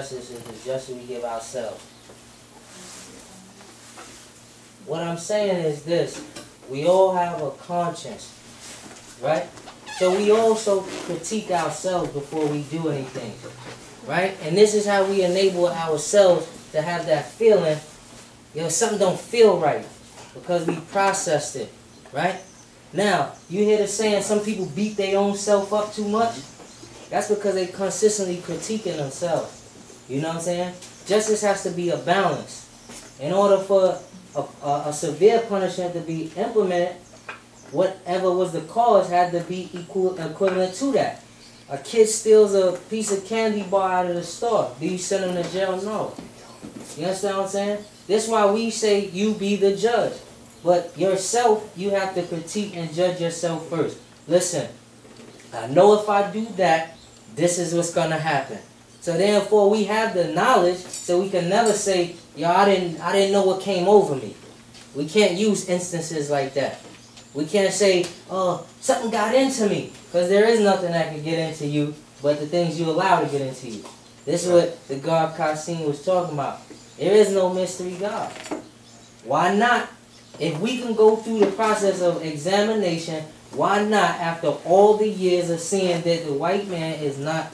justice is the justice we give ourselves. What I'm saying is this, we all have a conscience, right? So we also critique ourselves before we do anything, right? And this is how we enable ourselves to have that feeling, you know, something don't feel right because we processed it, right? Now, you hear the saying some people beat their own self up too much? That's because they consistently critiquing themselves. You know what I'm saying? Justice has to be a balance. In order for a, a, a severe punishment to be implemented, whatever was the cause had to be equal, equivalent to that. A kid steals a piece of candy bar out of the store. Do you send him to jail? No. You understand what I'm saying? That's why we say you be the judge. But yourself, you have to critique and judge yourself first. Listen, I know if I do that, this is what's going to happen. So therefore, we have the knowledge, so we can never say, "Yo, I didn't, I didn't know what came over me." We can't use instances like that. We can't say, "Oh, something got into me," because there is nothing that can get into you but the things you allow to get into you. This is what the God Kassim was talking about. There is no mystery God. Why not? If we can go through the process of examination, why not, after all the years of seeing that the white man is not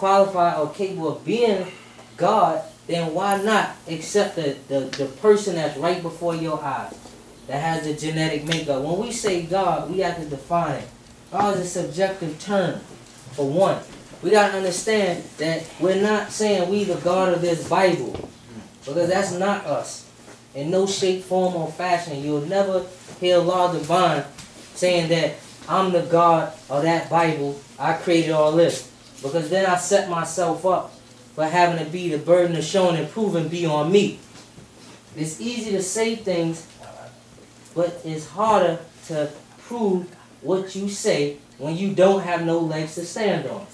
qualified or capable of being God, then why not accept the, the, the person that's right before your eyes, that has the genetic makeup? When we say God, we have to define it. God is a subjective term, for one. We got to understand that we're not saying we the God of this Bible, because that's not us. In no shape, form, or fashion, you'll never hear Allah Divine saying that I'm the God of that Bible. I created all this. Because then I set myself up for having to be the burden of showing and proving be on me. It's easy to say things, but it's harder to prove what you say when you don't have no legs to stand on.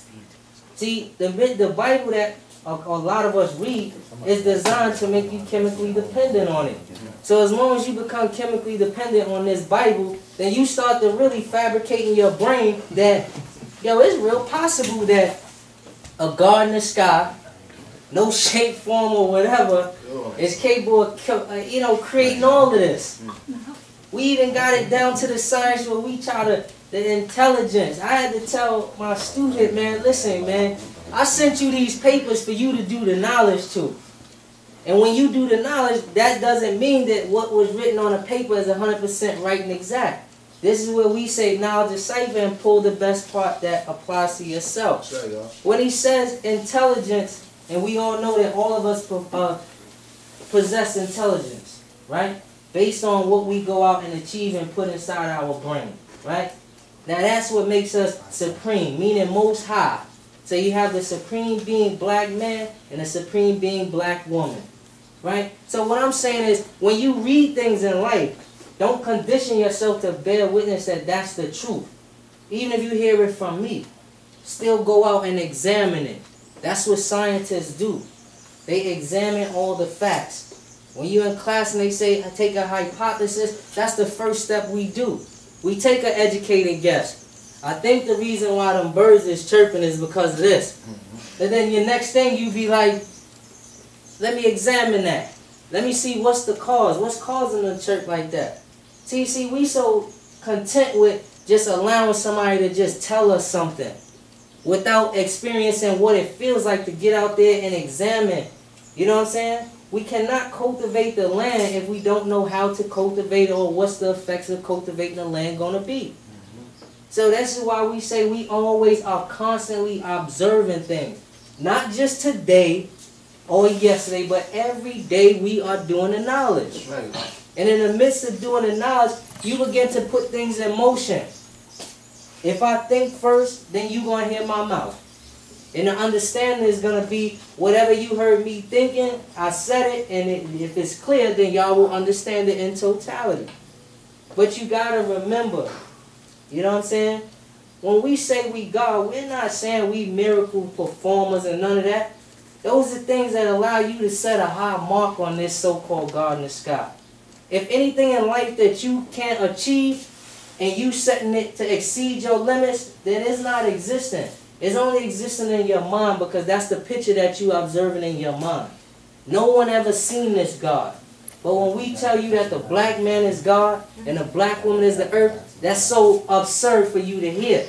See, the, the Bible that a, a lot of us read is designed to make you chemically dependent on it. So as long as you become chemically dependent on this Bible, then you start to really fabricate in your brain that Yo, it's real possible that a God in the sky, no shape, form, or whatever, is capable of, uh, you know, creating all of this. We even got it down to the science where we try to, the intelligence. I had to tell my student, man, listen, man, I sent you these papers for you to do the knowledge to. And when you do the knowledge, that doesn't mean that what was written on a paper is 100% right and exact. This is where we say now decipher and pull the best part that applies to yourself. when he says intelligence, and we all know that all of us uh, possess intelligence, right? Based on what we go out and achieve and put inside our brain, right? Now that's what makes us supreme, meaning most high. So you have the supreme being black man and the supreme being black woman, right? So what I'm saying is when you read things in life, don't condition yourself to bear witness that that's the truth. Even if you hear it from me, still go out and examine it. That's what scientists do. They examine all the facts. When you're in class and they say, I take a hypothesis, that's the first step we do. We take an educated guess. I think the reason why them birds is chirping is because of this. Mm-hmm. And then your next thing you be like, let me examine that. Let me see what's the cause. What's causing them to chirp like that? See, see, we so content with just allowing somebody to just tell us something without experiencing what it feels like to get out there and examine. You know what I'm saying? We cannot cultivate the land if we don't know how to cultivate or what's the effects of cultivating the land going to be. Mm-hmm. So that's why we say we always are constantly observing things. Not just today or yesterday, but every day we are doing the knowledge. Right. And in the midst of doing the knowledge, you begin to put things in motion. If I think first, then you're going to hear my mouth. And the understanding is going to be whatever you heard me thinking, I said it, and it, if it's clear, then y'all will understand it in totality. But you got to remember, you know what I'm saying? When we say we God, we're not saying we miracle performers and none of that. Those are things that allow you to set a high mark on this so-called God in the sky. If anything in life that you can't achieve and you setting it to exceed your limits, then it's not existent. It's only existing in your mind because that's the picture that you observing in your mind. No one ever seen this God. But when we tell you that the black man is God and the black woman is the earth, that's so absurd for you to hear.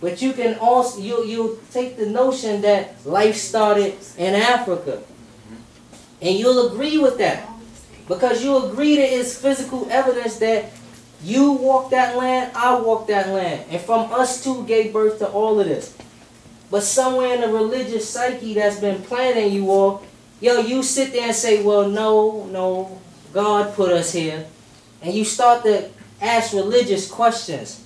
But you can also you you take the notion that life started in Africa. And you'll agree with that. Because you agree that it's physical evidence that you walk that land, I walk that land. And from us two gave birth to all of this. But somewhere in the religious psyche that's been planting you all, yo, you sit there and say, well, no, no, God put us here. And you start to ask religious questions.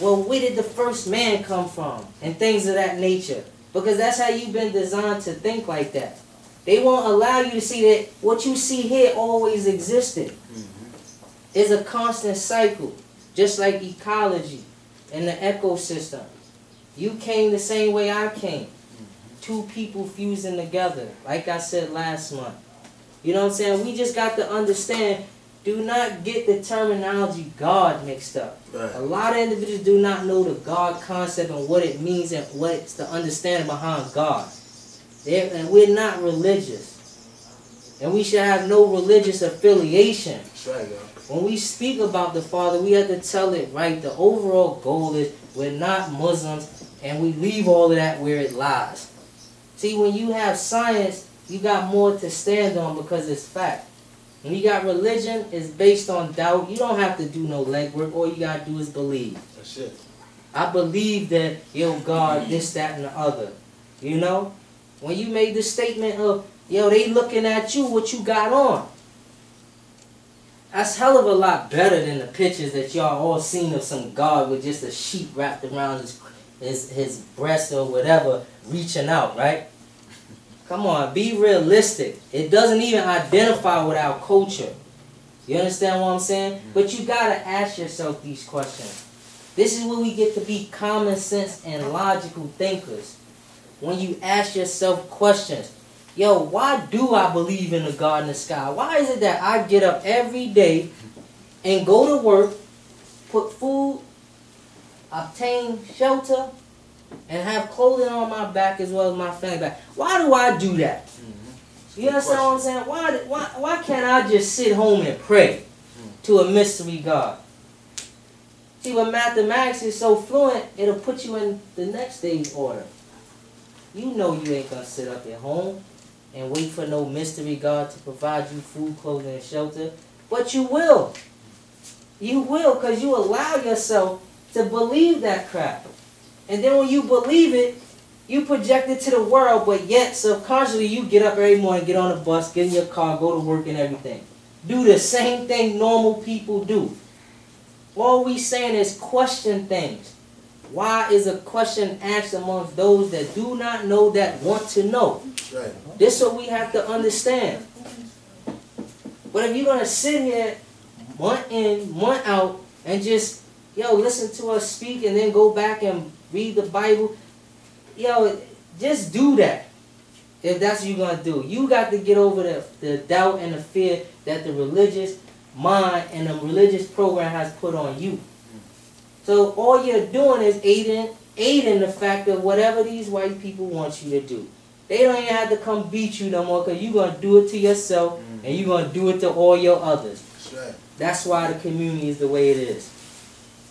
Well, where did the first man come from? And things of that nature. Because that's how you've been designed to think like that. They won't allow you to see that what you see here always existed. Mm-hmm. It's a constant cycle, just like ecology and the ecosystem. You came the same way I came. Mm-hmm. Two people fusing together, like I said last month. You know what I'm saying? We just got to understand do not get the terminology God mixed up. Right. A lot of individuals do not know the God concept and what it means and what's the understanding behind God. They're, and we're not religious. And we should have no religious affiliation. Right, when we speak about the Father, we have to tell it right. The overall goal is we're not Muslims and we leave all of that where it lies. See, when you have science, you got more to stand on because it's fact. When you got religion, it's based on doubt. You don't have to do no legwork. All you got to do is believe. That's it. I believe that, yo, God, this, that, and the other. You know? When you made the statement of, yo, they looking at you, what you got on. That's hell of a lot better than the pictures that y'all all seen of some God with just a sheet wrapped around his, his, his breast or whatever, reaching out, right? Come on, be realistic. It doesn't even identify with our culture. You understand what I'm saying? Mm-hmm. But you gotta ask yourself these questions. This is where we get to be common sense and logical thinkers when you ask yourself questions. Yo, why do I believe in the God in the sky? Why is it that I get up every day and go to work, put food, obtain shelter, and have clothing on my back as well as my family back? Why do I do that? Mm-hmm. You understand what I'm saying? Why, why, why can't I just sit home and pray mm. to a mystery God? See, when mathematics is so fluent, it'll put you in the next day's order. You know you ain't gonna sit up at home and wait for no mystery God to provide you food, clothing, and shelter. But you will. You will because you allow yourself to believe that crap. And then when you believe it, you project it to the world, but yet subconsciously you get up every morning, get on a bus, get in your car, go to work and everything. Do the same thing normal people do. All we saying is question things. Why is a question asked amongst those that do not know that want to know? Right. This is what we have to understand. But if you're gonna sit here month in, month out, and just yo listen to us speak and then go back and read the Bible, yo, just do that. If that's what you're gonna do, you got to get over the, the doubt and the fear that the religious mind and the religious program has put on you. So all you're doing is aiding, aiding the fact of whatever these white people want you to do. They don't even have to come beat you no more because you're going to do it to yourself mm-hmm. and you're going to do it to all your others. That's, right. That's why the community is the way it is.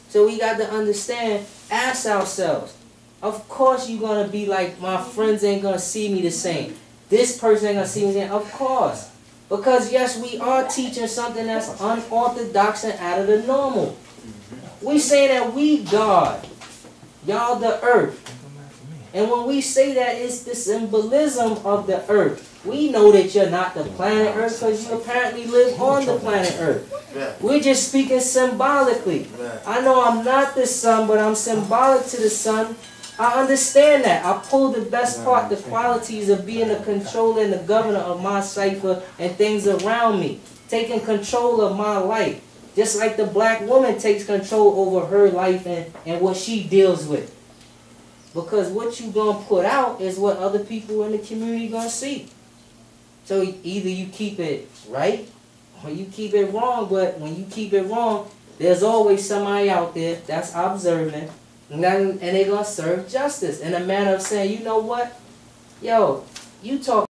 So we got to understand, ask ourselves, of course you're going to be like, my friends ain't going to see me the same. This person ain't going to see me the same. Of course. Because yes, we are teaching something that's unorthodox and out of the normal. We say that we God, y'all the earth. And when we say that, it's the symbolism of the earth. We know that you're not the planet Earth because you apparently live on the planet Earth. We're just speaking symbolically. I know I'm not the sun, but I'm symbolic to the sun. I understand that. I pull the best part, the qualities of being the controller and the governor of my cipher and things around me. Taking control of my life. Just like the black woman takes control over her life and, and what she deals with. Because what you gonna put out is what other people in the community gonna see. So either you keep it right or you keep it wrong, but when you keep it wrong, there's always somebody out there that's observing, And, and they're gonna serve justice in a manner of saying, you know what? Yo, you talk